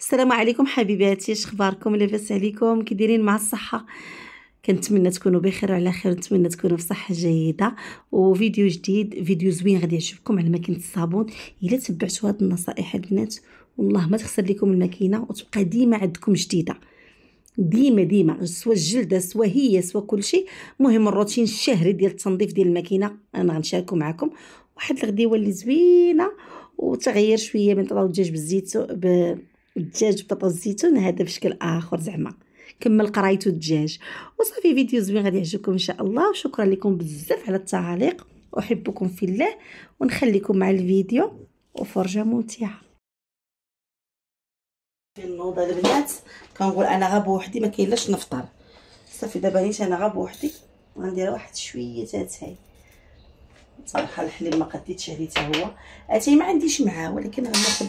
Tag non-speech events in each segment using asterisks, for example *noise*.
السلام عليكم حبيباتي اش اخباركم لاباس عليكم؟ كي دايرين مع الصحة؟ كنتمنى تكونوا بخير وعلى خير نتمنى تكونوا في صحة جيدة. وفيديو جديد فيديو زوين غادي يعجبكم على ماكينة الصابون. إلا تبعتوا هاد النصائح البنات والله ما تخسر لكم الماكينة وتبقى ديما عندكم جديدة. ديما ديما سوا الجلدة سوا هي سوا كلشي المهم الروتين الشهري ديال التنظيف ديال الماكينة. أنا غنشاركو معكم واحد الغديوة اللي زوينة وتغير شوية من طراو الدجاج بالزيت الدجاج بطاطا الزيتون هذا بشكل آخر زعما. كمل قرايتو الدجاج. وصافي فيديو زوين غادي يعجبكم إن شاء الله. وشكرا لكم بزاف على التعاليق. أحبكم في الله. ونخليكم مع الفيديو. وفرجة ممتعة. في النوضه البنات كنقول أنا غا بوحدي ما كاين لاش نفطر. صافي دابا نيت أنا غا بوحدي. غندير واحد شوية تاتاي صراحة الحليب ما قديتش عليه حتى هو. أتاي ما عنديش معاه ولكن غناخذ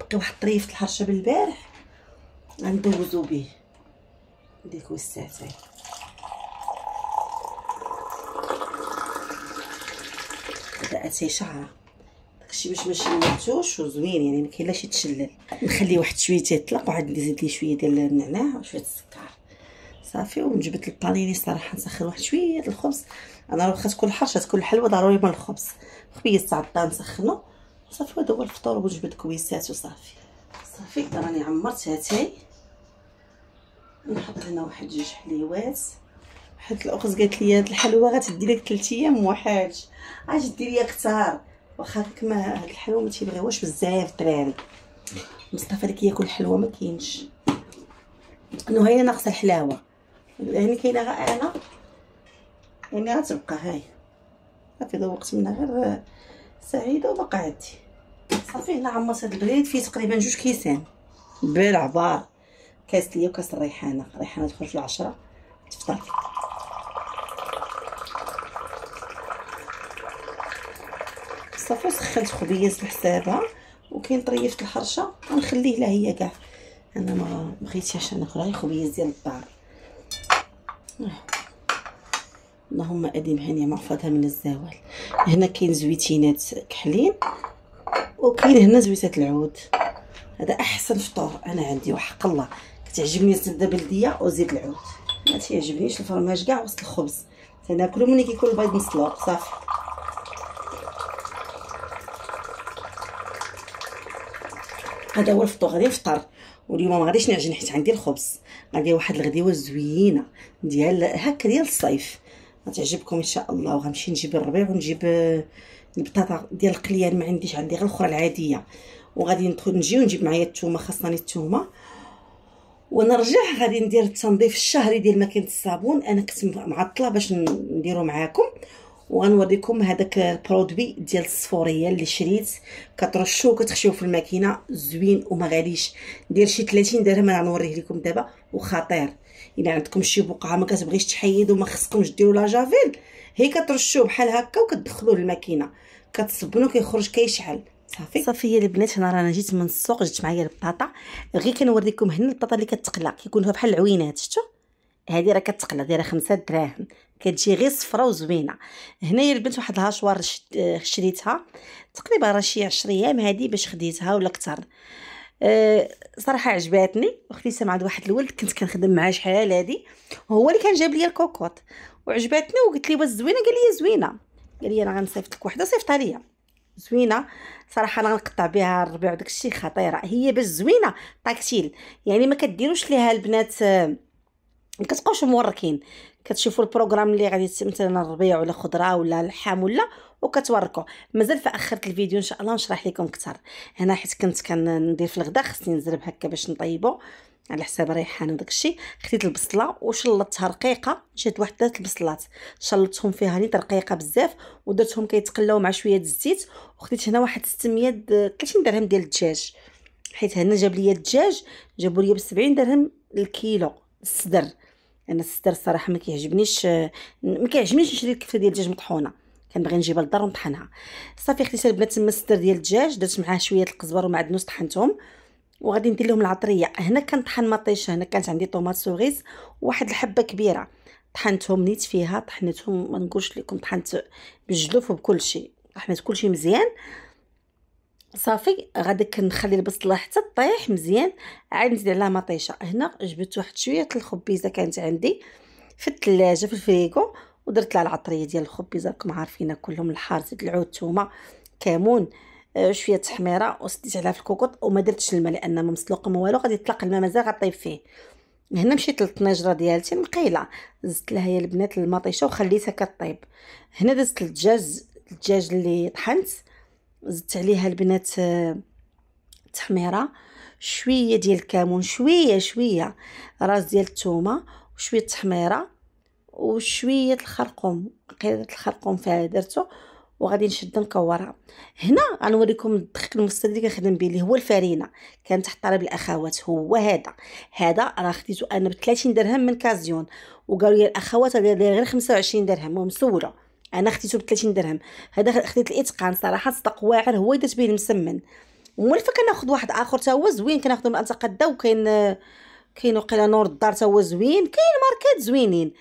بقي واحد طريف الحرشة بالبارح غندوزو به ديك وساتاي هذا أتاي شعره داكشي باش ما شللتوش وزوين يعني ما كاين لاش يتشلل نخليه واحد شوية يطلق وعاد نزيد ليه شوية ديال النعناع وشوية السكر. صافي ونجبد ال panini صراحة نسخن واحد شوية الخبز. أنا واخا تكون حرشة تكون الحلوه ضروري من الخبز. خبيز الطان نسخنو صافي هذا هو الفطور وجبد كويسات وصافي. صافي راني عمرت هاتاي. نحط هنا واحد جوج حليوات. واحد الاخت قالت لي هاد الحلوة غتدي لك 3 أيام وحاج اش ديري كثار واخا كما هاد الحلوة ما تيبغيوهاش بزاف الدراري. مصطفى ديك ياكل الحلوه ما كاينش. هي ناقصة الحلاوة. يعني كاينة غير أنا يعني غتبقى هاي. صافي ذوقت منها غير سعيدة وبقى عندي صافي هنا عمرت هاد البريد فيه تقريبا جوج كيسان. بالعبار. كاس ليا وكاس الريحانة. الريحانة تخرج في العشرة. تفطر. صافي سخنت خبيز بحسابها وكاين طريفة الحرشة. غنخليه لها هي كاع. أنا ما بغيتيش ناكل غير خبيز ديال الدار. اللهم اديم هانية محفظها من الزوال. هنا كاين زويتينات كحلين وكاين هنا زويتات العود. هذا أحسن فطور أنا عندي وحق الله. كتعجبني الزبدة بلدية وزيت العود. ما تيعجبنيش الفرماج كاع وسط الخبز. تناكلو ملي كيكون البيض مسلوق صافي. هذا هو الفطور غادي نفطر واليوم ما غاديش نعجن حيت عندي الخبز. غادي واحد الغديوة زوينة ديال هكا ديال الصيف. غتعجبكم إن شاء الله. وغنمشي نجيب الربيع ونجيب البطاطا ديال القليان. ما عنديش عندي غير الاخرى العادية. وغادي ندخل نجي ونجيب معايا الثومه خاصني الثومه ونرجع غادي ندير التنظيف الشهري ديال ماكينة الصابون. أنا كنت معطلة باش نديرو معاكم. وغنوريكم هذاك البرودوي ديال الصفورية اللي شريت. كترشوه كتخشيوه في الماكينة زوين وما غاليش. دير شي 30 درهم أنا غنوريه لكم دابا. وخطير. إلا عندكم شي بقعة ما كتبغيش تحيد وما خصكمش ديروا لا جافيل. هي كترشوه بحال هكا وكتدخلوه للماكينة. كتصبنو كيخرج كيشعل. صافي؟ صافي البنات هنا رانا جيت من السوق جبت معايا البطاطا. غير كنوريكم هنا البطاطا اللي كتقلى كيكون بحال العوينات شفتوا هذه راه كتقلى دايره خمسة دراهم كتجي غير صفرا وزوينة. هنايا البنت واحد الهاشوار شريتها تقريبا راه شي 10 أيام هذه باش خديتها ولا أكثر. أه صراحة عجباتني. وخديتها مع واحد الولد كنت كنخدم معاه شحال هادي. وهو اللي كان جاب لي الكوكوط. وعجباتني وقلت لي واش زوينة؟ قال لي زوينة. قال لي أنا غنصيفط لك وحدة صيفطها ليا زوينة. صراحة أنا غنقطع بها الربيع وداك الشيء خطيرة. هي باش زوينة طاكتيل. يعني ما كديروش ليها البنات ما كتبقاوش موركين. كتشوفوا ال programme اللي غادي مثلا الربيع ولا خضرة ولا اللحم ولا وكتوركوا. مازال فاخرت الفيديو إن شاء الله نشرح لكم أكثر. هنا حيت كنت كندير في الغداء خصني نزرب هكا باش نطيبو. على حساب الريحان وداك الشيء. خديت البصلة وشلطتها رقيقه شدت واحد ثلاث البصلات. شلطتهم فيها نيت رقيقه بزاف ودرتهم كيتقلاو مع شوية الزيت. وخديت هنا واحد 600 30 درهم ديال الدجاج. حيت هنا جاب لي الدجاج جابوا لي ب 70 درهم الكيلو. الصدر. أنا الصدر الصراحه ما كيعجبنيش ما كيعجبنيش نشري الكفته ديال الدجاج مطحونة. كنبغي نجيبها للدار ونطحنها. صافي خديت البنات تما الصدر ديال الدجاج درت معاه شوية القزبر ومعدنوس طحنتهم. وغادي ندير لهم العطرية. هنا كنطحن مطيشة هنا كانت عندي tomates cerises وواحد الحبة كبيرة. طحنتهم نيت فيها طحنتهم ما نقولش لكم طحنت بالجلوف وبكل شيء طحنت كل شيء مزيان. صافي غادي كنخلي البصله حتى طيح مزيان. عاد نزيد عليها مطيشة. هنا جبت واحد شوية الخبيزة كانت عندي في الثلاجه في الفريكو ودرت لها العطرية ديال الخبيزة. راكم عارفينها كلهم الحار زيت العود الثومه كمون آه، شوية تحميرة وسديت عليها في الكوكوط وما درتش الماء لأن ما مسلوق ما والو. غادي يطلق الماء مازال غطيب فيه. هنا مشيت للطنجره ديالتي مقيلة. زدت لها يا البنات المطيشة وخليتها كطيب. هنا دزت الدجاج الدجاج اللي طحنت. زدت عليها البنات آه، تحميره شوية ديال الكمون شوية شوية راس ديال الثومه وشوية تحميره وشوية الخرقوم. قيلة الخرقوم فيها درتو وغادي نشد نكورها. هنا غنوريكم الدقيق المستوي اللي كنخدم به اللي هو الفرينة. كانت تحط بالاخوات هو هذا. هذا راه خديته أنا ب 30 درهم من كازيون. وقالوا لي الأخوات غير 25 درهم. ومسوره أنا خديته ب 30 درهم. هذا خديت الإتقان صراحة صدق واعر هو درت به المسمن. ومولفة كناخذ واحد آخر تا هو زوين كناخذو من انتقدا وكاين كاين وقيلا نور الدار تا هو زوين كاين ماركات زوينين.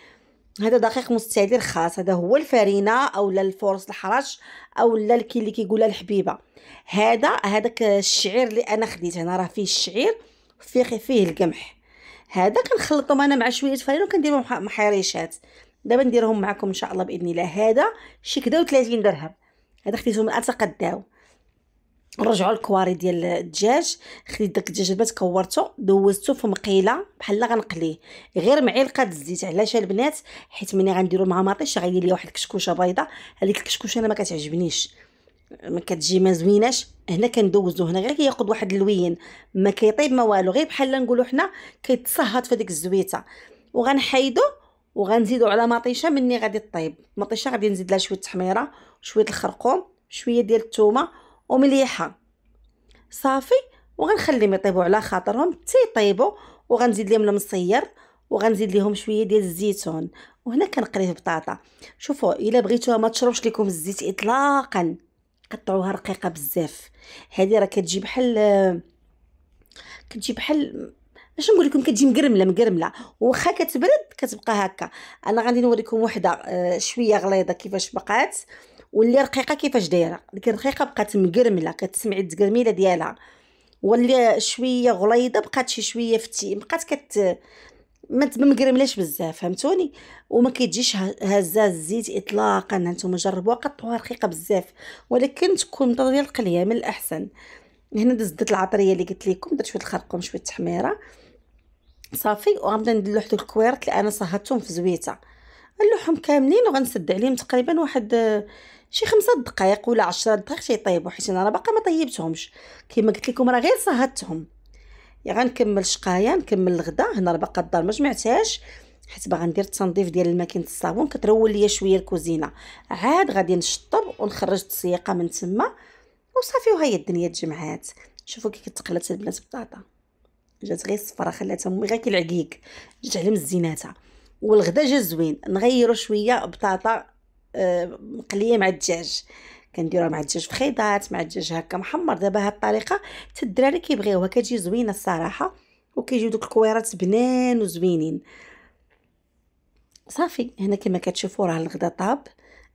هذا دقيق مستعير خاص هذا هو الفرينة أو الفورس الحرش أو اللي كيقولها الحبيبة. هذا هذاك الشعير اللي أنا خديت هنا راه فيه الشعير فيه فيه القمح. هذا كنخلطهم أنا مع شوية فرينة وكنديرهم محريشات. دابا نديرهم معكم إن شاء الله بإذن الله. هذا شي كدا 30 درهم. هذا خديته من اتقداو نرجعوا الكواري ديال الدجاج. خديت داك الدجاج البات كورته دوزته في مقيلة بحال غنقليه. غير معلقة الزيت علاش البنات حيت ملي غنديروا مع مطيش غيدير لي واحد الكشكوشة بيضاء. هذيك الكشكوشة أنا ما كتعجبنيش. ما كتجي ما زويناش. هنا كندوزو هنا غير كياخذ واحد اللوين ما كيطيب ما والو. غير بحال نقولوا حنا كيتصهد في ديك الزويتة. وغنحيدو وغنزيدو على مطيشة مني غادي طيب. مطيشة غادي نزيد لها شوية تحميرة شوية الخرقوم شوية ديال الثومه ومليحة. صافي. وغنخليهم يطيبوا على خاطرهم. حتى يطيبوا. وغنزيد لهم المصير. وغنزيد لهم شوية ديال الزيتون. وهنا كنقري بطاطا. شوفوا إلا بغيتوها ما تشربش لكم الزيت اطلاقا. قطعوها رقيقة بزاف. هذه راه كتجي بحال كتجي بحال اش نقول لكم كتجي مقرملة مقرملة؟ واخا كتبرد كتبقى هكا. أنا غادي نوريكم وحدة آه، شوية غليظة كيفاش بقات واللي رقيقة كيفاش دايرة. ديك الرقيقة بقات مقرملة كتسمعي التقرميلة ديالها. واللي شوية غليظة بقات شي شوية فتي بقات كت ما مقرملاش بزاف فهمتوني؟ وما كيتجيش هزه الزيت اطلاقا هانتوما جربوها قطعوها رقيقة بزاف. ولكن تكون ديال القلية من الأحسن. هنا دزت العطرية اللي قلت لكم درت شوية الخرقوم شوية التحميرة. صافي وغنبدا ندلو حدوك الكويرت اللي أنا صهدتهم في زويتة. نلوحهم كاملين وغنسد عليهم تقريبا واحد شي خمسة دقائق ولا عشرة دقائق تيطيبوا حيت أنا باقا ما طيبتهمش. كما قلت لكم راه غير صهدتهم يا غنكمل شقايه نكمل الغدا. هنا راه باقا الدار ما جمعتهاش حيت باغا ندير التنظيف ديال ماكينه الصابون. كترول ليا شوية الكوزينة. عاد غادي نشطب ونخرج السياقة من تما. وصافي وهي الدنيا تجمعات. شوفوا كي كتقلات البنات بطاطا. جات غير صفرا خلاتها امي غير كالعقيق جات على مزيناتها. والغدا جا زوين. نغيروا شوية بطاطا آه، مقلية مع الدجاج. كنديروها مع الدجاج في خيضات مع الدجاج هكا محمر. دابا هاد الطريقة حتى الدراري كيبغيوها. كتجي زوينة الصراحة. وكيجيو دوك الكويرات بنان وزوينين. صافي. هنا كما كتشوفوا راه الغدا طاب.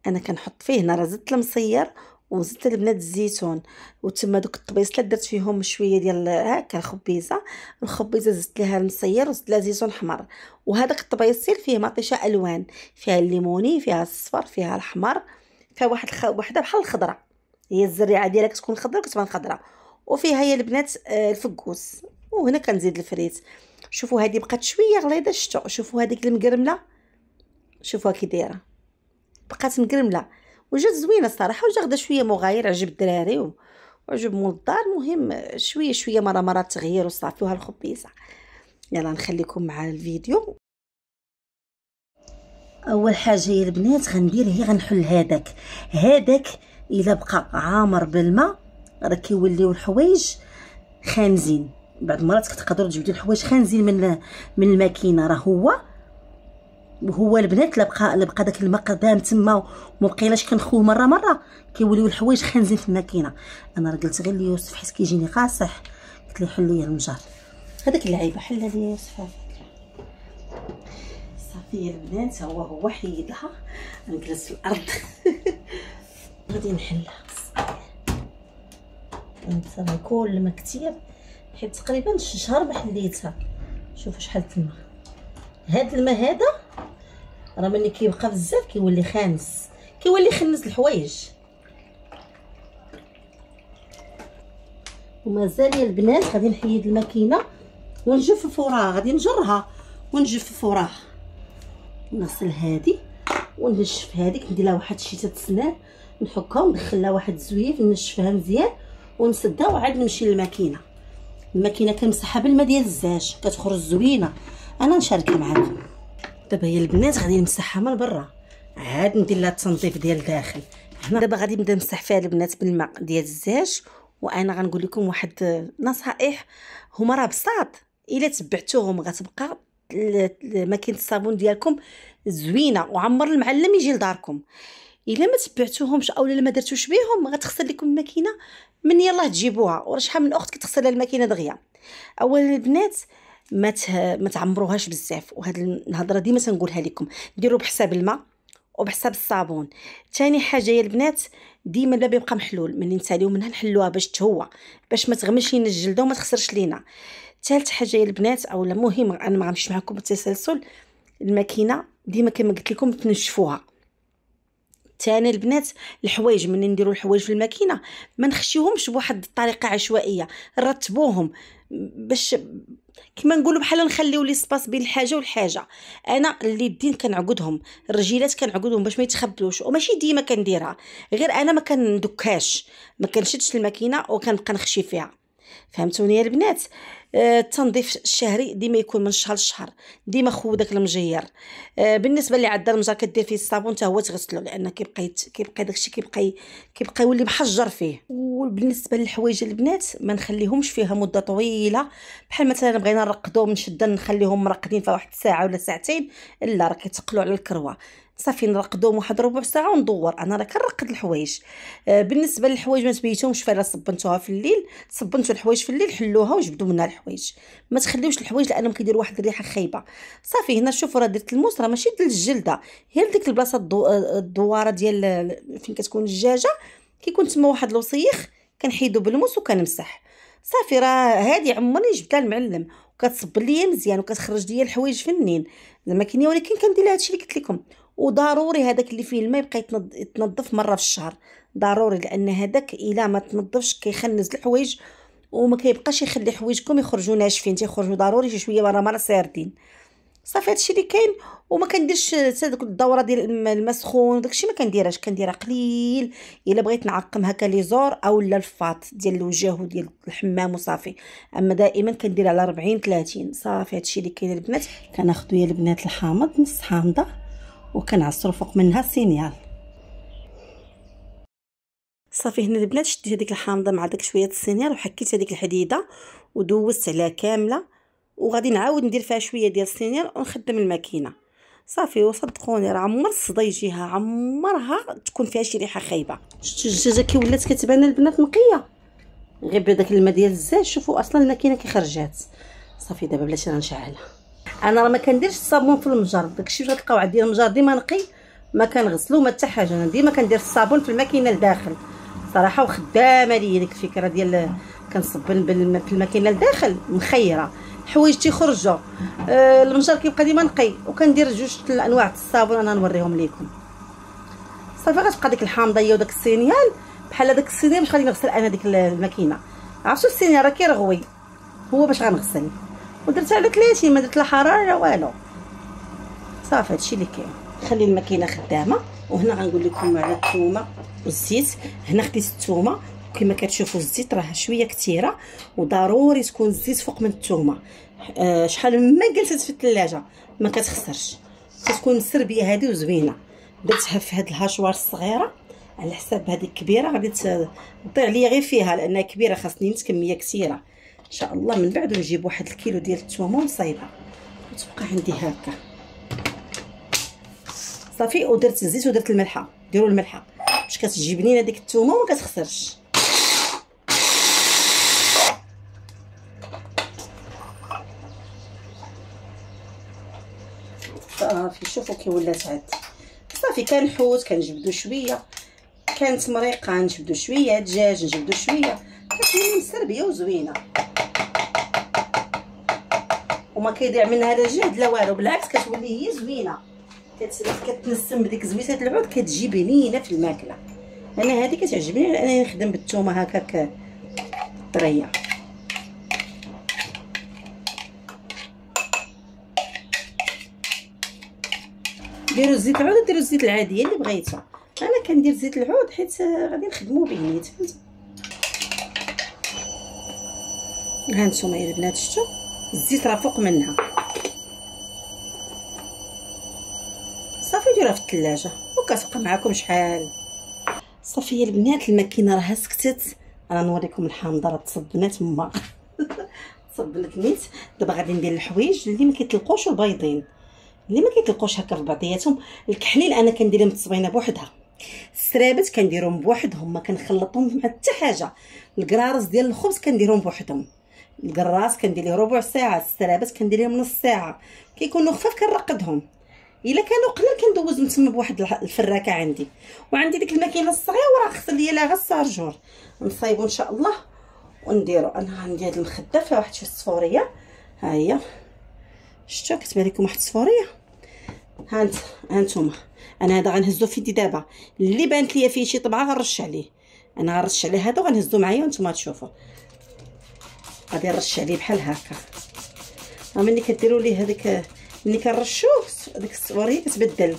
أنا كنحط فيه هنا راه زدت المصير وزدت البنات الزيتون وتما دوك الطبيصلات درت فيهم شوية ديال هكا الخبيزة الخبيزة زدت لها المصير وزدت لها زيتون حمر. وهذاك الطبيصيل فيه مطيشة ألوان فيها الليموني فيها الصفر فيها الحمر فيها واحد الخ... وحدة بحال الخضرة. هي الزريعة ديالها كتكون خضره كتبان خضرة. وفيها هي البنات آه، الفكوس. وهنا كنزيد الفريت. شوفوا هذه بقات شوية غليظة شتو شوفوا هذيك المقرملة. شوفوها كي دايرة. بقات مقرملة. وجات زوينة الصراحة وجا غدا شوية مغاير عجب الدراري وعجب مول الدار المهم شوية شوية مرة مرة تغيير وصافي وها الخبيزة. يلا نخليكم مع الفيديو. أول حاجة يا البنات غندير هي غنحل هذاك. هذاك الا بقى عامر بالماء راه كيوليو الحوايج خانزين. بعض المرات كتقدروا تجبدوا الحوايج خانزين من من الماكينة راه هو وهو البنات لا بقى لا بقى داك الماء قدام تما وما بقيناش كنخوه مرة مرة. كيوليو الحوايج خانزين في الماكينة. أنا راه قلت غير ليوسف حيت كيجيني قاصح. قلت ليه حل لي المجار. هذاك اللعيبه حل لي يوسف صافي البنات هو هو حيدها نجلس في الأرض. *laughs* غادي نحلها. نتصرف كل ما كتير. حيت تقريبا شهر ما حليتها. شوفوا شحال الماء هاد الماء هذا راه ملي كيبقى بزاف كيولي خامس كيولي خنس الحوايج. ومازال يا البنات غادي نحيد الماكينة ونجفف وراها غادي نجرها ونجفف وراها نغسل هادي ونشف هذيك ندير لها واحد شيته سنان. نحكها وندخل لها واحد الزويف نشفها مزيان ونسدها وعاد نمشي للماكينة. الماكينة كنمسحها بالماء ديال الزاج. كتخرج زوينة. أنا نشاركها معكم دابا هي البنات غادي نمسحها من برا. عاد ندير لها التنظيف ديال الداخل. هنا دابا غادي نبدا نمسح فيها البنات بالماء ديال الزاج وأنا غنقول لكم واحد نصائح هما راه بساط. إلا تبعتوهم غتبقى ماكينه الصابون ديالكم زوينة. وعمر المعلم يجي لداركم. إلا ما تبعتوهمش أو ما درتوش بيهم غتخسر لكم الماكينة من يلاه تجيبوها. وراه شحال من أخت كتغسل الماكينة دغيا. اولا البنات ما ما تعمروهاش بزاف. وهاد الهضرة ديما تنقولها لكم. ديروا بحساب الماء وبحساب الصابون. ثاني حاجة يا البنات ديما الباب يبقى محلول ملي نساليو منها نحلوها باش تهوى باش ما تغمش لينا الجلدة وما تخسرش لينا. ثالث حاجة يا البنات أولا مهم أنا ما غنمشيش معكم بالتسلسل الماكينة. ديما كما قلت لكم تنشفوها. ثاني البنات الحوايج من نديروا الحوايج في الماكينة ما نخشيوهمش بواحد الطريقة عشوائية. رتبوهم باش كما نقولوا بحال نخليو لي سباس بين الحاجة والحاجة. أنا اليدين كنعقدهم الرجيلات كنعقدهم باش ما يتخبلوش وماشي ديما كنديرها. غير أنا ما كندكاش ما كنشدش الماكينة وكنبقى نخشي فيها. فهمتوني يا البنات؟ التنظيف الشهري ديما يكون من شهر لشهر. ديما خو داك المجير. آه، بالنسبة اللي عندها المجر كدير فيه الصابون حتى هو تغسلو لأن كيبقى كيبقى داكشي كيبقى كيبقى يولي محجر فيه. وبالنسبة للحوايج البنات ما نخليهمش فيها مدة طويلة. بحال مثلا بغينا نرقدو من شدة نخليهم مرقدين في واحد ساعة ولا ساعتين لا راه كيتقلوا على الكروة. صافي نرقدوهم واحد ربع ساعة وندور. أنا راه كنرقد الحوايج. آه بالنسبة للحوايج ما تبيتوهمش فعلا صبنتوها في الليل. صبنتو الحوايج في الليل حلوها وجبدوا منها ما تخليوش الحوايج لأنهم كيديروا واحد الريحة خايبة. صافي هنا شوفوا راه درت الموس راه ماشي ديال الجلدة هي ديك البلاصة الدو... الدوارة ديال فين كتكون الدجاجة كيكون تما واحد الوسيخ كنحيدو بالموس وكنمسح. صافي راه هادي عمرني جبتها المعلم وكتصب ليا مزيان وكتخرج ليا الحوايج فنين. زعما كاين ولكن كندير هادشي اللي قلت لكم. وضروري هذاك اللي فيه الماء يبقى يتنظف مرة في الشهر. ضروري لأن هذاك إلا ما تنظفش كيخنز الحوايج وما كيبقاش يخلي حوايجكم يخرجوا ناشفين تيخرجوا ضروري شي شوية مرة مرة ساردين. صافي هادشي اللي كاين وما كنديرش داك الدورة ديال الماء السخون داكشي ما كنديرهاش كنديرها قليل. إلا بغيت نعقم هكا ليزور أو لا الفوط ديال الوجه وديال الحمام وصافي. أما دائما كندير على 40 30 صافي هادشي اللي كاين البنات كناخذوا يا البنات الحامض نص حامضة وكنعصرو فوق منها Signal صافي هنا البنات شديت هذيك الحامضة مع داك شوية ال Signal وحكيت هذيك الحديدة ودوزت عليها كاملة وغادي نعاود ندير فيها شوية ديال ال Signal ونخدم الماكينة. صافي وصدقوني راه عمر الصدا يجيها عمرها تكون فيها شي ريحة خايبة. شفتوا الدجاجه كي ولات كتبان البنات نقية. غير بداك الماء ديال الزيت شوفوا أصلا الماكينه كي خرجات. صافي دابا بلاتي غنشعلها أنا راه ما كنديرش الصابون في المجر داكشي اللي غتلقاو عندي المجر ديما نقي ما كنغسلو ما حتى حاجة. أنا ديما كندير الصابون في الماكينة لداخل. صراحة وخدامة ليا ديك الفكرة ديال كنصب في الماكينة لداخل مخيرة. الحوايج تيخرجوا. آه المجر كيبقى ديما نقي. وكندير جوج الأنواع الصابون أنا نوريهم لكم صافي غتبقى ديك الحامضيه وداك ال Signal. بحال هذاك ال Signal باش غادي نغسل أنا ديك الماكينة. عرفتوا ال Signal راه كيرغوي. هو باش غنغسل. ودرت على 30 ما درت لا حرارة والو. صافي هادشي اللي كاين. خلي الماكينة خدامة. وهنا غنقول لكم على الثومه والزيت. هنا خديت الثومه كما كتشوفوا الزيت راه شوية كثيره وضروري تكون الزيت فوق من الثومه آه شحال ما جلست في الثلاجة؟ ما كتخسرش. كتكون مسربيه هذه وزوينة. درتها في هاد الهاشوار الصغيرة. على حساب هذه الكبيره غادي تضيع ليا غير فيها لأنها كبيرة خاصني نت كميه كثيره إن شاء الله من بعد نجيب واحد الكيلو ديال الثومه ونصايبها. وتبقى عندي هكا. صافي ودرت الزيت ودرت الملحة. ديروا الملحة. باش كتجي بنينه ديك الثومه وما كتخسرش. صافي شوفوا كي ولات عاد. صافي كنحوت كنجبدو شوية. كانت مريقة نجبدو شوية. دجاج نجبدو شوية. كتولي مسربيه وزوينة. وما كيضيع منها لا جهد لا والو. بالعكس كتولي هي زوينة. كتنسم بديك زويته العود كتجي بنينه في الماكلة. أنا هذه كتعجبني أنا نخدم بالثومه هكاك طريه ديروا زيت العود ديروا الزيت العادية اللي بغيتو أنا كندير زيت العود حيت غادي نخدمو به نيت. ها نتوما البنات شفتوا؟ الزيت راه فوق منها. ديروها في الثلاجه وكتبقى معكم شحال. صافي البنات الماكينة راه سكتت. أنا نوريكم الحامضه راه تصبنات ما *laughs* تصبنت نيت. دابا غادي ندير الحوايج اللي ما كيطلقوش البيضين. اللي ما كيطلقوش هكا في بعضياتهم. الكحليل أنا كنديرهم التصبينه بوحدها. السرابت كنديرهم بوحدهم. ما كنخلطهم مع حتى حاجة. الكرارس ديال الخبز كنديرهم بوحدهم. الكراس كندير ليه ربع ساعة. السرابت كندير لهم نص ساعة. كيكونوا خفاف كنرقدهم. إلا كانوا قلال كندوزهم تما بواحد الفراكة عندي. وعندي ديك الماكينة الصغيرة خص ليا لها غير سارجور نصايبو إن شاء الله ونديرو. أنا عندي هاد المخدة فيها واحد شي صفورية. ها هي. شفتوا كتبان لكم واحد الصفورية. هانت هانتوما أنا هذا غنهزو في يدي دابا. اللي بانت ليا فيه شي طبعة غنرش عليه. أنا غنرش عليه هذا وغنهزو معايا وأنتم تشوفوا غادي نرش عليه بحال هكا. ملي كديروا ليه هذيك ملي كنرشوه ديك الصوريه كتبدل.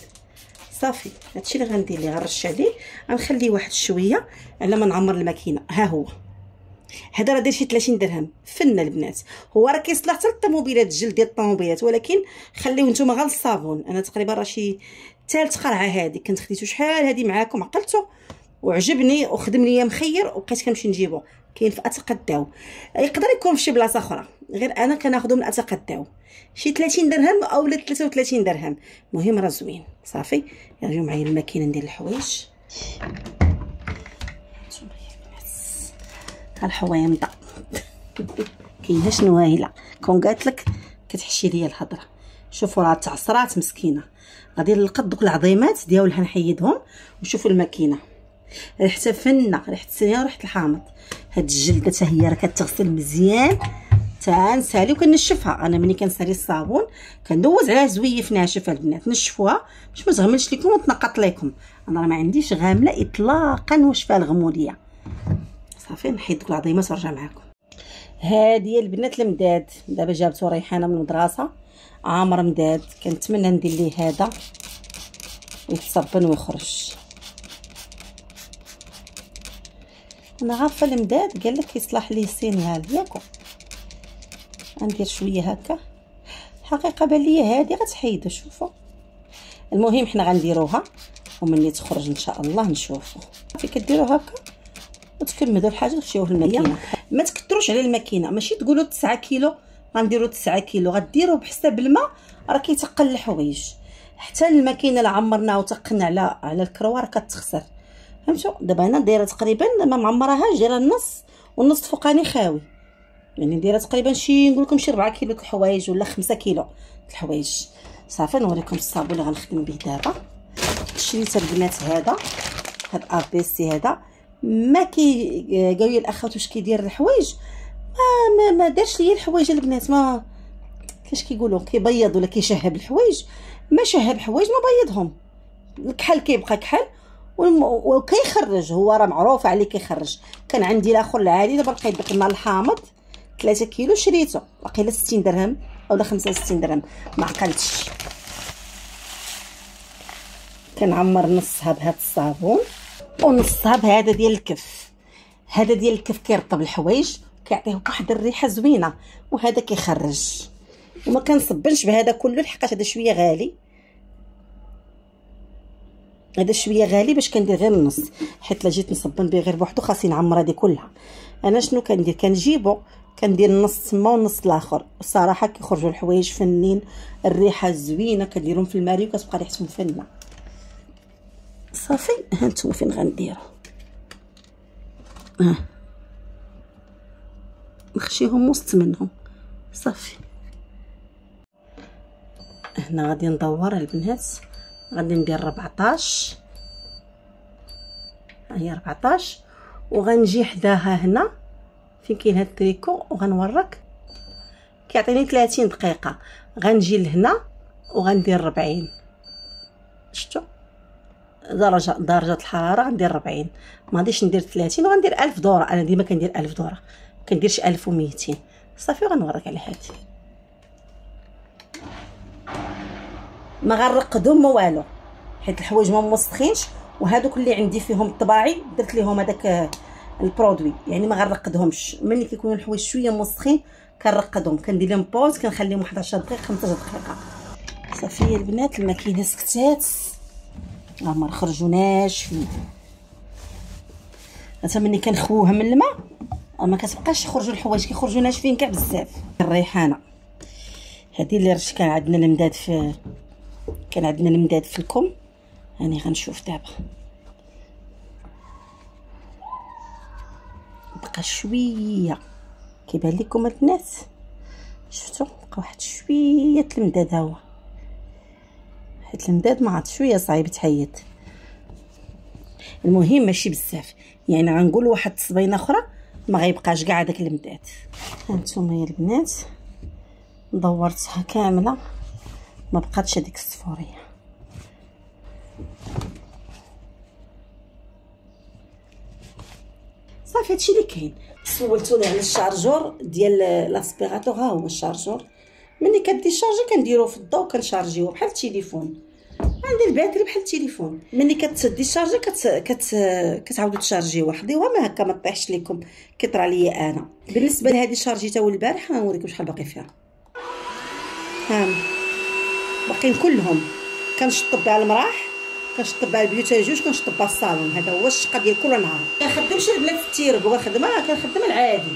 صافي هادشي اللي غندير ليه غنرش عليه غنخليه واحد شوية على ما نعمر الماكينة. ها هو. هذا راه داير شي 30 درهم. فن البنات. هو راه كيصلح حتى للطوموبيلات الجلد ديال الطوموبيلات ولكن خليوه نتوما غير الصابون أنا تقريبا راه شي ثالث قرعة هذه كنت خديتو شحال هذه معاكم؟ عقلتو وعجبني وخدم ليا مخير وبقيت كنمشي نجيبو. كاين في اتقداو يقدر يكون في شي بلاصة أخرى. غير أنا كناخذو من اتقداو شي 30 درهم أو 33 درهم. المهم راه زوين. صافي. يرجعوا معايا الماكينه ندير الحوايج. الحويمضه *laughs* كاينة شنو هايله كون قالت لك كتحشي ليا الهضرة. شوفوا راه تعصرات مسكينة. غادي نلقط دوك العظيمات ديالها نحيدهم وشوفوا الماكينة. ريحتها فنة ريحه السنيه وريحه الحامض. هاد الجلدة حتى هي راه كتغسل مزيان. تنسالي وكنشفها. أنا ملي كنسالي الصابون كندوز عليها زويف ناشف البنات نشفوها. باش ما تغملش لكم وتنقط لكم أنا راه ما عنديش غاملة اطلاقا واش فيها الغمولية. صافي نحيد دوك العظيمات ونرجع معكم هادي البنات المداد. دابا جابتو ريحانة من المدرسة. عامر مداد. كنتمنى ندير ليه هذا. ويتصبن ويخرج. أنا عارفة المداد قال لك يصلح ليه السينيال ياكو. ندير شوية هكا. حقيقة بان ليا هادي غتحيد شوفوا المهم حنا غنديروها ومني تخرج إن شاء الله نشوفوا كي كديروا هكا وتكملوا الحاجة تمشيو الماكينه ما تكثروش على الماكينه ماشي تقولوا 9 كيلو غنديروا 9 كيلو غديروا بحساب الماء راه كيتقل الحوايج. حتى الماكينه اللي عمرناها وتقنا على على الكروار كتخسر. فهمتوا؟ دابا أنا دايرة تقريبا ما معمراهاش دايرة النص والنص فوقاني خاوي. يعني دايرة تقريبا شي نقول لكم شي 4 كيلو الحوايج ولا 5 كيلو الحوايج. صافي نوريكم الصابون اللي غنخدم به دابا. شريت البنات هذا هاد ابيسي هذا. ما كي قالوا لي الأخوات واش كيدير الحوايج؟ ما ما, ما دارش ليا الحوايج البنات ما كاش كيقولوا؟ كيبيض ولا كيشهب الحوايج؟ ما شهب حوايج ما بيضهم. الكحل كيبقى كحل وكيخرج. هو راه معروف عليه كيخرج. كان عندي الآخر العادي دابا لقيت داك الماء الحامض 3 كيلو شريته. واقيلا 60 درهم اولا 65 درهم. ما عقلتش. كنعمر نصها بهذا الصابون ونصها بهذا ديال الكف. هذا ديال الكف كيرطب الحوايج كيعطيه واحد الريحة زوينة وهذا كيخرج. وما كنصبنش بهذا كله لحقاش هذا شوية غالي. هذا شوية غالي باش كندير غير النص حيت لا جيت نصبن به غير بوحدو خاصني نعمر هذه كلها. أنا شنو كندير؟ كنجيبو كندير النص تما والنص الآخر. الصراحه كيخرجوا الحوايج فنين الريحة زوينة كديرهم في الماري وكتبقى ريحتهم فنة. صافي هانتوما فين غنديرو؟ ها. نخشيهم وسط منهم. صافي. هنا غادي ندور البنات. غادي ندير 14 ها هي 14 وغنجي حداها هنا. فين كاين هاد التريكو؟ وغنورك. كيعطيني 30 دقيقة. غنجي لهنا وغندير 40 شفتوا درجه درجة الحرارة غندير 40 ما غاديش ندير 30 وغندير 1000 دورة. أنا ديما كندير 1000 دورة. كنديرش 1200 صافي غنوريك على هادي. ما غنرقدو ما والو. حيت الحوايج ما موسخينش وهادوك اللي عندي فيهم الطباعي درت ليهم هذاك البرودوي. يعني ما غنرقدهمش. ملي كيكونوا الحوايج شوية موسخين كنرقدهم. كندير لهم بوز كنخليهم 11 دقيقة 15 دقيقة. صافي البنات الماكينة سكتات. راه ما خرجوناش في حتى ملي كنخووها من الماء ما كتبقاش يخرجوا الحوايج كيخرجوا ناشفين كاع بزاف. الريحانة. هذه اللي رش كان عندنا المداد في كان عندنا المداد في الكم راني غنشوف دابا. بقى شوية. كيبان لكم البنات شفتوا بقى واحد شوية المداد هو حيت المداد ما عاد شوية صعيب تحيد. المهم ماشي بزاف. يعني غنقول واحد الصبينة أخرى ما غيبقاش كاع داك المداد. هانتوما يا البنات. دورتها كاملة. ما بقاتش هذيك الصفورية. صافي هادشي اللي كاين. سولتوني على ال chargeur ديال l'aspirateur ها هو ال chargeur. ملي كديشارجي كنديروه في الضو كنشارجيوه بحال التليفون. عندي ال batterie بحال التليفون. ملي كتديشارجي كت... كت... كتعاودوا تشارجيوه حضيوها ما هكا ما طيحش لكم كيطرى ليا أنا. بالنسبة لهذه شارجيتها البارح غنوريكم شحال باقي فيها. ها. باقيين كلهم. كنشطب بها المراح كنشطب بها البيوتاجوج كنشطب بها الصالون. هذا هو الشقة ديال كل نهار. كنخدمش البنات في التيرب كنخدمها كنخدم العادي.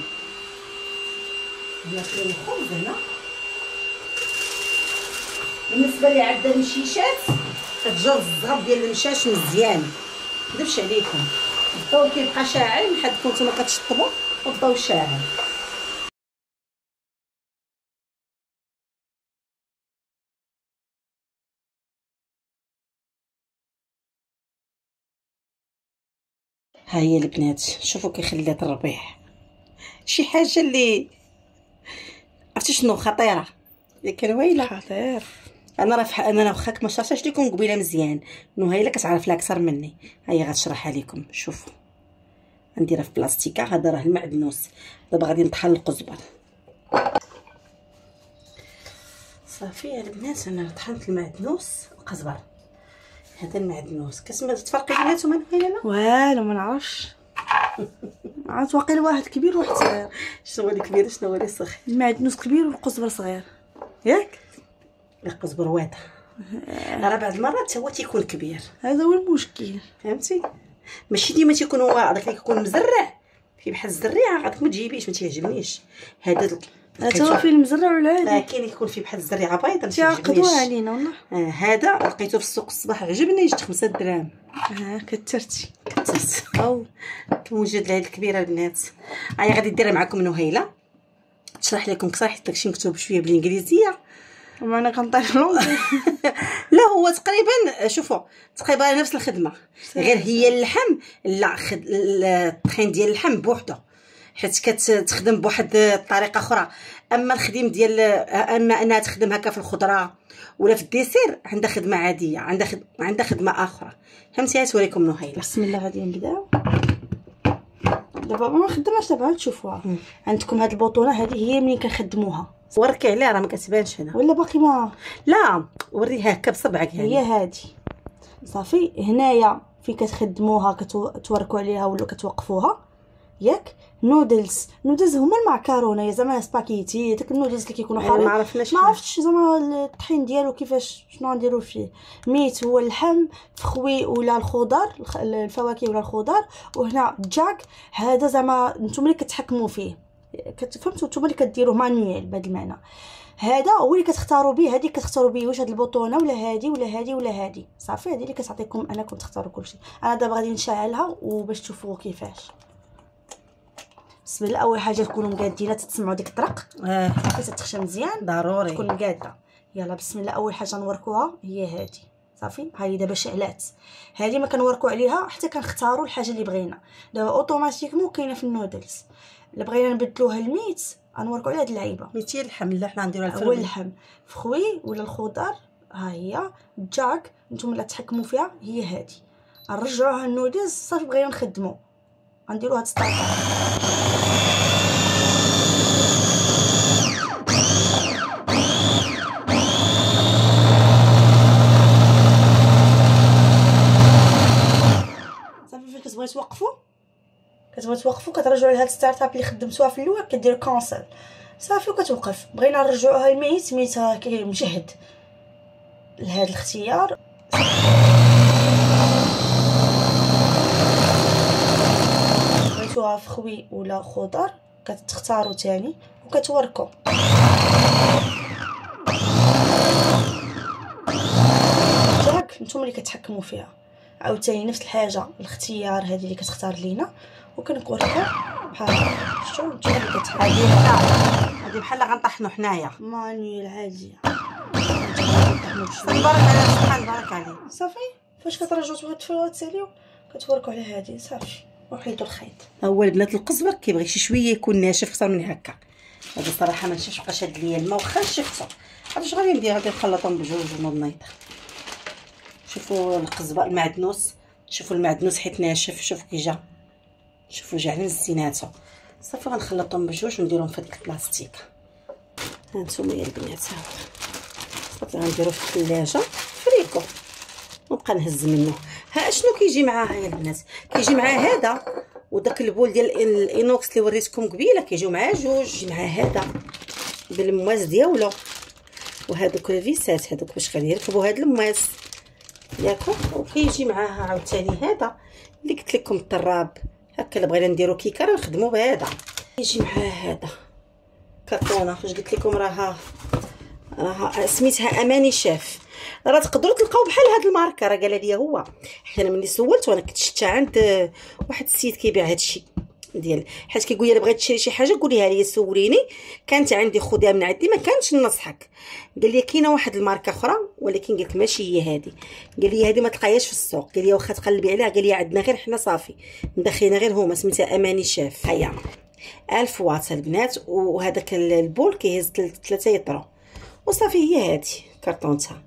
كاين الخبز هنا. بالنسبة لي عندها المشيشات كتجر الزغب ديال المشاش مزيان. مكذبش عليكم. الضو كيبقى شاعل لحد نتوما كتشطبوا والضو شاعل. ها هي البنات شوفوا كي خلات الربيع. شي حاجة اللي عرفتي شنو؟ خطيرة. لكن ويلة؟ خطير. أنا راه أنا واخاك ما شرحتش لكم قبيلة مزيان. نهيله كتعرف لها أكثر مني. هي غتشرحها لكم شوفوا نديرها في بلاستيكة هذا راه المعدنوس. دابا غادي نطحن القزبر. صافي البنات أنا طحنت المعدنوس القزبر. هذا المعدنوس كتسمى تفرقي بيناتهم أنا؟ لا والو ما نعرفش. *laughs* عاد واقيل واحد كبير وواحد صغير. شنو هو الكبير شنو هو الصغير المعدنوس كبير والقزبر صغير. ياك؟ القزبر واضح راه بعض المرات هو تيكون كبير. هذا هو المشكل. فهمتي؟ ماشي ديما تيكون هو هذاك اللي كيكون مزرع. في بحال الزريعة غادي ما تجيبيش ما تيعجبنيش. هذا هذا هو فيه المزرع والعادي لا؟ كاين يكون فيه بحال الزريعه بيضاء تيعقدوها علينا والله آه هذا لقيته في السوق الصباح عجبني جبت خمسة دراهم. ها كثرتي كثرت أو موجود لهاد الكبيرة البنات. هاي غادي ديرها معكم نهيلة. تشرح لكم كثر حيت داكشي مكتوب شوية بالإنجليزية. ومعنا كنطيح لونجلي *laughs* لا هو تقريبا شوفوا تقريبا نفس الخدمة. غير هي اللحم لا خد... الطحين ديال اللحم بوحده حيت كتخدم بواحد الطريقة أخرى. أما الخديم ديال أما أنها تخدم هكا في الخضرة ولا في الديسير عندها خدمة عادية عندها خد... عندها خدمة آخرى. فهمتي؟ توريكم نهيله بسم الله غادي نبداو دابا ما خدمناش دابا تشوفوها. عندكم هاد البطونه هذه هي ملي كنخدموها وركي عليها راه ما كتبانش هنا. ولا باقي ما؟ لا وريها هكا بصبعك هي هادي. صافي هنايا فين كتخدموها كتوركوا عليها ولا كتوقفوها. ياك؟ noodles. noodles هما المعكرونة يا زعما سباكيتي داك النودلز اللي كيكونوا حارين. ما عرفناش ما عرفتش زعما الطحين ديالو كيفاش شنو غنديروا فيه. ميت هو اللحم فخوي ولا الخضر الفواكه ولا الخضر وهنا جاك. هذا زعما نتوما اللي كتحكموا فيه. فهمتوا نتوما اللي كديروه مانيوال بهذا المعنى. هذا هو اللي كتختاروا به هذه كتختاروا به واش هاد البطونة ولا هذه ولا هذه ولا هذه صافي هذه اللي كتعطيكم أنكم تختاروا كلشي. أنا دابا غادي نشعلها وباش تشوفوا كيفاش. بسم الله. أول حاجة تكونوا مقادين تسمعوا ديك الطرق آه. تخشى مزيان. ضروري. تكون مقادة. يلا بسم الله. أول حاجة نوركوها هي هذه صافي؟ هاي دابا شعلات. هذه ما كنوركو عليها حتى كنختاروا الحاجة اللي بغينا. دابا automatiquement كاينة في النودلز. إلا بغينا نبدلوها ل meat غنوريكم على هاد اللعيبة. 200 الحمل لا حنا نديروها هو الفرن. اللحم. فخوي ولا الخضر؟ ها هي. الجاك نتوما اللي تحكموا فيها هي هادي. نرجعوها النودلز صافي بغينا نخدمو. غنديرو هاد كتبغي توقفوا كتبغي توقفوا كترجعوا لهاد start up اللي خدمتوها في الأول كدير cancel. صافي وكتوقف. بغينا نرجعوها ل meat meat هكا مجهد. لهاد الاختيار. بغيتوها فخوي ولا خضر كتختاروا تاني وكتوركوا جاك نتوما اللي كتحكموا فيها. عاوتاني نفس الحاجة الاختيار هذه اللي كتختار لينا. وكنوريكم بحال شفتوا نتوما اللي كتحكموا هذه بحال غنطحنوا حنايا. مانيوال عاديه بارك على سبحان بارك عليه صافي فاش كترجعوا تساليو كتوركوا على هذه صافي. وحيدوا الخيط. هو البنات القزبر كيبغي شي شوية يكون ناشف أكثر من هكا. هذا صراحة ما نشفش بقى شاد ليا الماء واخا شفتو هذا غادي ندير؟ غادي نخلطهم بجوج ونضنيطه شوفوا القزبر المعدنوس. شوفوا المعدنوس حيت ناشف شوفوا كي جا. شوفوا جا على زيناتو صافي غنخلطهم بجوج ونديرهم في هذيك البلاستيك. ها نتوما يا البنات صافي غنديرو في الثلاجة. فريكو. ونبقى نهز منه ها شنو كيجي معاه يا البنات؟ كيجي معاه هذا. وداك ال bol ديال ال- ال inox اللي وريتكم قبيلة كيجيو معاه جوج. معاه هذا بالمواس ديالو. وهذوك الفيسات هذوك باش غادي يركبوا هاد المواس ياكو. وكيجي معاها عاوتاني هذا اللي قلت لكم الطراب. هكا اللي بغينا نديرو كيكة راه نخدمو بهذا. يجي معاه هذا. كرتونه فاش قلت لكم راها راها سميتها أماني شاف راه تقدروا تلقاو بحال هاد الماركة راه قال لي هو. حيت أنا ملي سولت وأنا كنت شفتها عند واحد السيد كيبيع هادشي. ديال حيت كيقول لي بغيت تشري شي حاجة قوليها لي سوليني كانت عندي خدها من عندي ما كانش ننصحك قال لي كاينة واحد الماركة أخرى ولكن قلت ماشي هي هذه قال لي هذه ما تلقايهاش في السوق. قال لي واخا تقلبي عليها قال لي عندنا غير حنا صافي. مدخلين غير هما سميتها أماني شاف. هيا. 1000 واط البنات وهذاك البول كيهز 3 يطرو. وصافي هي هذه كرطونتها.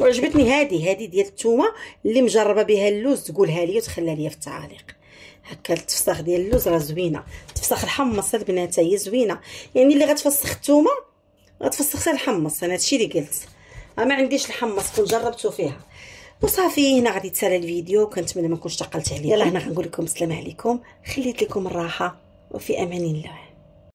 وعجبتني هذه هذه ديال الثومه اللي مجربة بها اللوز تقولها لي وتخليها لي في التعاليق. هكا التفسخ ديال اللوز راه زوينة. تفسخ الحمص البنات هي زوينة. يعني اللي غتفسخ الثومه غتفسخ حتى الحمص. أنا هادشي اللي قلت. ما عنديش الحمص كنت جربته فيها. وصافي هنا غادي تسالى الفيديو. كنتمنى ما نكونش ثقلت عليكم يلا هنا غنقول لكم السلام عليكم. خليت لكم الراحة. وفي أمان الله.